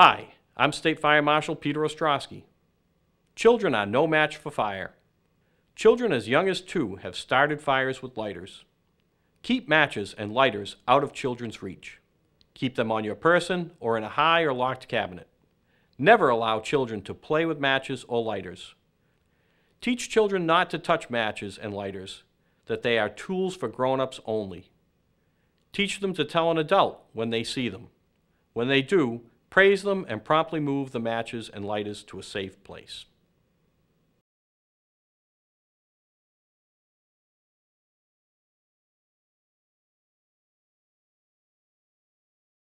Hi, I'm State Fire Marshal Peter Ostroskey. Children are no match for fire. Children as young as two have started fires with lighters. Keep matches and lighters out of children's reach. Keep them on your person or in a high or locked cabinet. Never allow children to play with matches or lighters. Teach children not to touch matches and lighters, that they are tools for grown-ups only. Teach them to tell an adult when they see them. When they do, praise them and promptly move the matches and lighters to a safe place.